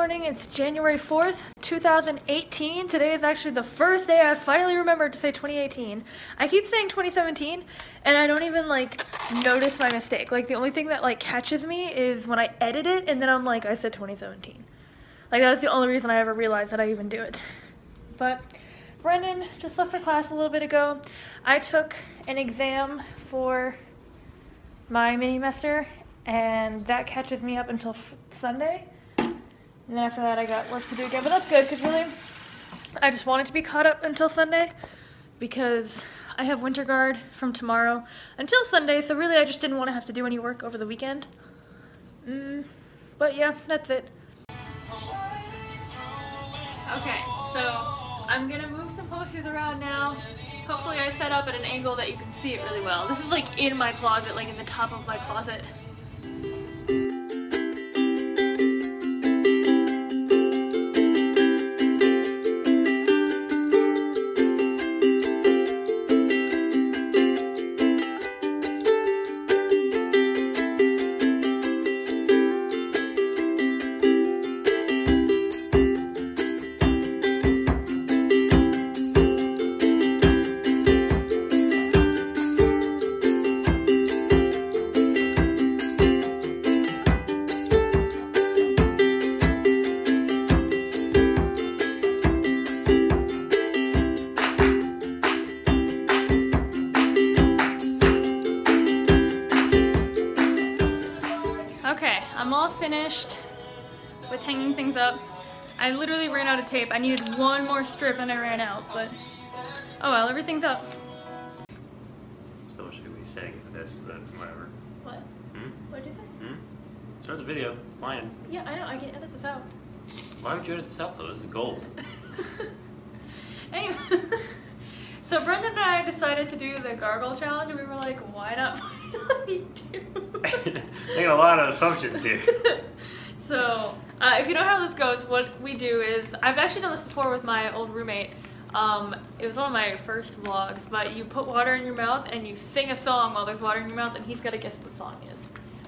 morning. It's January 4th, 2018. Today is actually the first day I finally remembered to say 2018. I keep saying 2017 and I don't even like notice my mistake. Like the only thing that like catches me is when I edit it and then I'm like I said 2017. Like that's the only reason I ever realized that I even do it. But Brendon just left for class a little bit ago. I took an exam for my mini semester and that catches me up until Sunday. And then after that, I got work to do again. But that's good because really, I just wanted to be caught up until Sunday because I have winter guard from tomorrow until Sunday. So really, I just didn't want to have to do any work over the weekend. Mm, but yeah, that's it. Okay, so I'm gonna move some posters around now. Hopefully I set up at an angle that you can see it really well. This is like in my closet, like in the top of my closet. Things up. I literally ran out of tape. I needed one more strip and I ran out, but oh well, everything's up. So what should we say for this, but whatever. What? Hmm? What did you say? Hmm? Start the video. It's. Yeah, I know. I can edit this out. Why would you edit this out though? This is gold. anyway. So Brenda and I decided to do the gargle challenge. We were like, why not Making a lot of assumptions here. So uh, if you know how this goes, what we do is, I've actually done this before with my old roommate. Um, it was one of my first vlogs, but you put water in your mouth and you sing a song while there's water in your mouth and he's got to guess what the song is.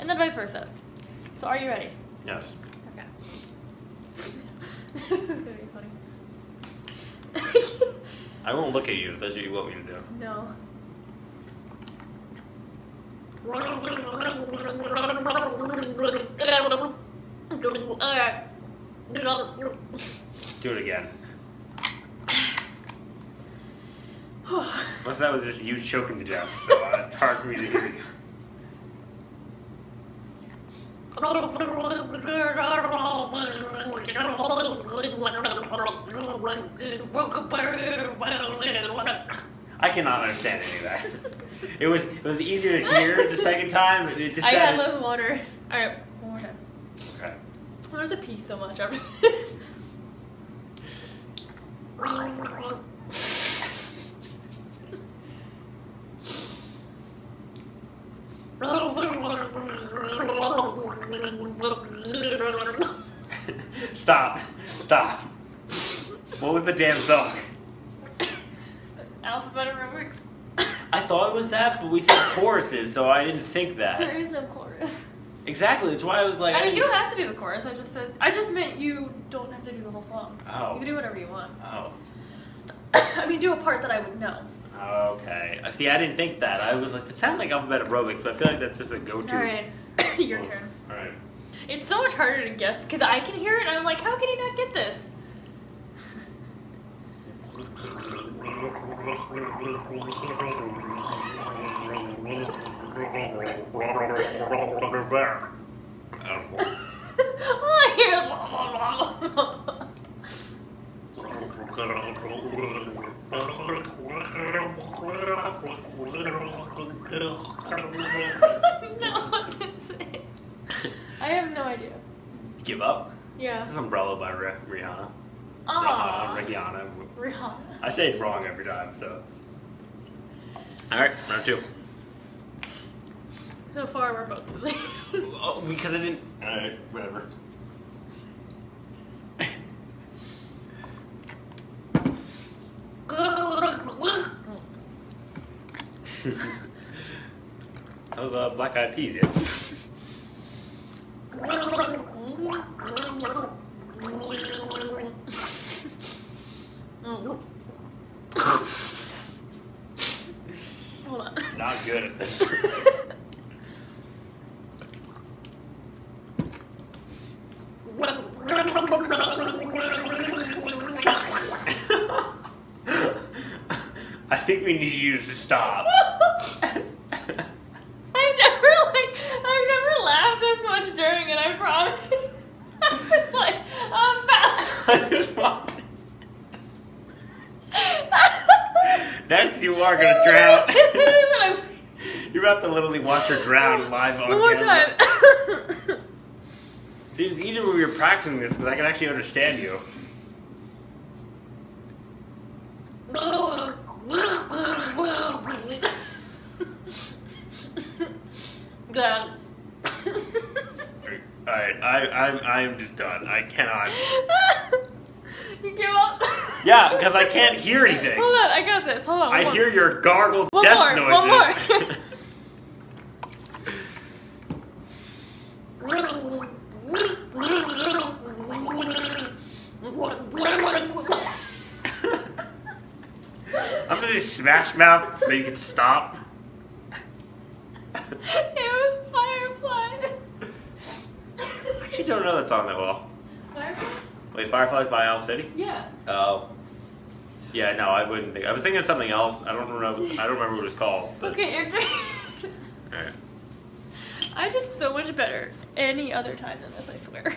And then vice versa. So are you ready? Yes. Okay. this going to be funny. I won't look at you if that's what you want me to do. No. Do it again. Unless that was just you choking to death, so uh, it's hard for me to hear you. I cannot understand any of that. It was it was easier to hear the second time. It just I had less water. All right, one more time. Okay. To pee so much after Stop. Stop. What was the damn song? Alphabet aerobics. I thought it was that, but we said choruses, so I didn't think that. There is no chorus. Exactly. That's why I was like. I mean, you don't have to do the chorus. I just said. I just meant you don't have to do the whole song. Oh. You can do whatever you want. Oh. I mean, do a part that I would know. Okay. See, I didn't think that. I was like, it sounds like alphabet aerobics, but I feel like that's just a go-to. All right. Your oh, turn. All right. It's so much harder to guess because I can hear it and I'm like, how can he not get this? All I hear no, I have no idea. Give up? Yeah. It's Umbrella by Rih Rihanna. Ah. Rihanna. Rihanna. I say it wrong every time, so. Alright, round two. So far, we're both losing. oh, because I didn't. Alright, whatever. that was uh, Black Eyed Peas, yeah. Hold on. Not good at this. think we need you to stop. I've never like I've never laughed this much during it. I promise. I was like, I'm I just want- Next, you are gonna drown. You're about to literally watch her drown live on One more camera. time. See, it was easier when we were practicing this because I could actually understand you. Alright, I, I'm, I'm just done. I cannot. you give up. Yeah, because I can't hear anything. Hold on, I got this. Hold on. I hear your gargled One death more, noises. one more. I'm gonna say smash mouth so you can stop. it was Firefly. I actually that well. Firefly? Wait, Fireflies by Owl City? Yeah. Oh. Yeah, no, I wouldn't think. I was thinking of something else. I don't remember. I don't remember what it was called. But, Okay, your turn. Alright. I did so much better any other time than this, I swear.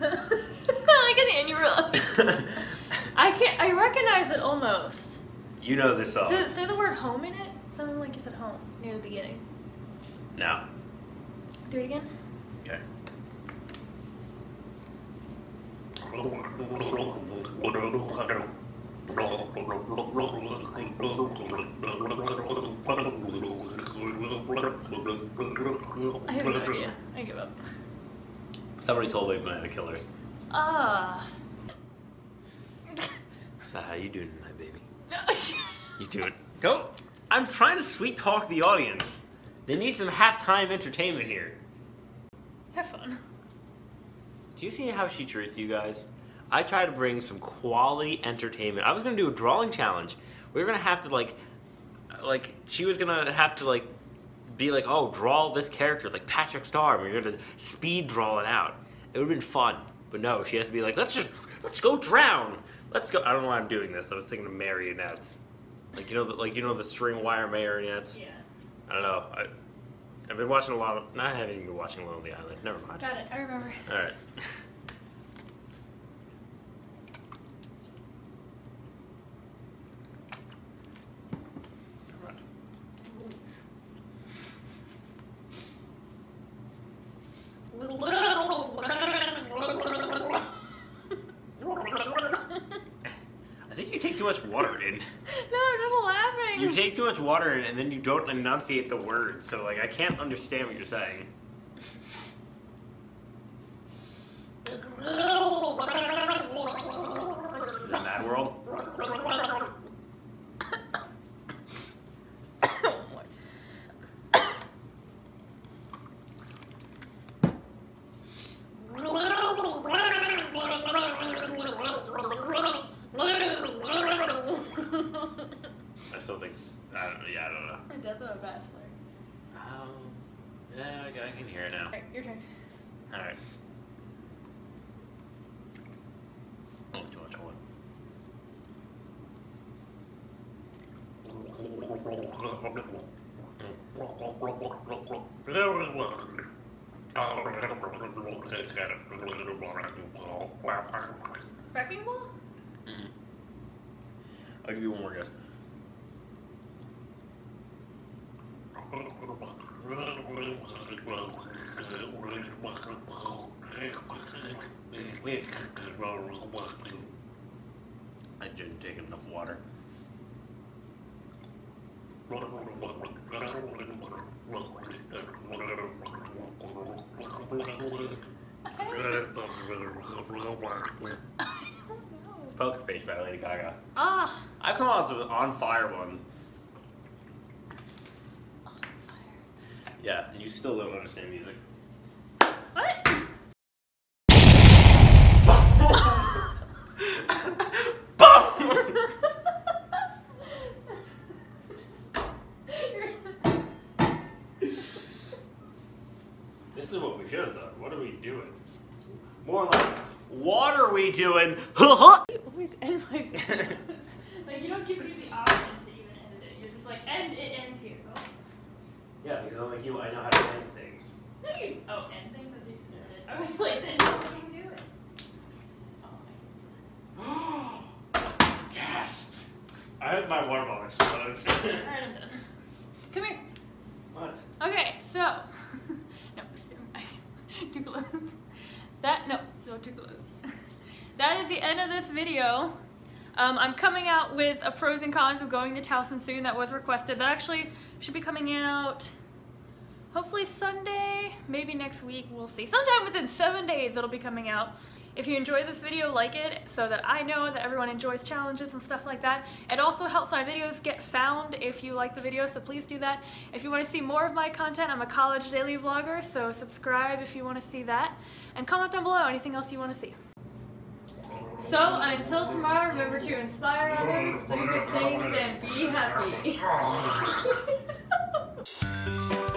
I like an annual. I recognize it almost. you know this song. Does it say the word home in it? Something like you said home near the beginning. No. Do it again. Okay. I have no idea. I give up. Somebody told me Banana Killers. Ah. So how you doing tonight, baby? no. You doing? Don't. I'm trying to sweet talk the audience. They need some halftime entertainment here. have fun. Do you see how she treats you guys? I try to bring some quality entertainment. I was gonna do a drawing challenge. We were gonna have to like, like she was gonna have to like, be like, oh, draw this character like Patrick Star. and We are gonna speed draw it out. It would have been fun, but no, she has to be like, let's just let's go drown. Let's go. I don't know why I'm doing this. I was thinking of marionettes, like you know, the, like you know the string wire marionettes. Yeah. I don't know. I, I've been watching a lot of. No, I haven't even been watching Lonely Island. Never mind. Got it. I remember. All right. I think you take too much water in. no, I'm just laughing. You take too much water in, and then you don't enunciate the words. So like, I can't understand what you're saying. Is that Mad World? I still think. I don't, yeah, I don't know. Death of a Bachelor. Um, yeah, I can, I can hear it now. Alright, your turn. All right. That was too much one. Wrecking ball? Mhm. I'll give you one more guess. I didn't take enough water. Poker Face by Lady Gaga. Ah. I've come on with on fire ones. On fire. Yeah, and you still don't understand music. What? This is what we should have done. What are we doing? More like, what are we doing? Huh You always end my video. like you don't give me the option to even end it. You're just like end it ends here. Oh. Yeah, because unlike you, I know how to end things. No, you oh end things at least end. I was like then what can you do it? Oh Gasp! I hope my water bottle explodes. Alright, I'm done. Come here. what? Okay, so no, too close. That no, no too close. That is the end of this video. Um, I'm coming out with a pros and cons of going to Towson soon. That was requested. That actually should be coming out hopefully Sunday, maybe next week. We'll see. Sometime within seven days, it'll be coming out. If you enjoy this video, like it so that I know that everyone enjoys challenges and stuff like that. It also helps my videos get found if you like the video, so please do that. If you want to see more of my content, I'm a college daily vlogger, so subscribe if you want to see that. And comment down below anything else you want to see. So until tomorrow, remember to inspire others, do good things, and be happy.